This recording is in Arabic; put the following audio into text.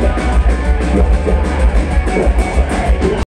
die, you'll die.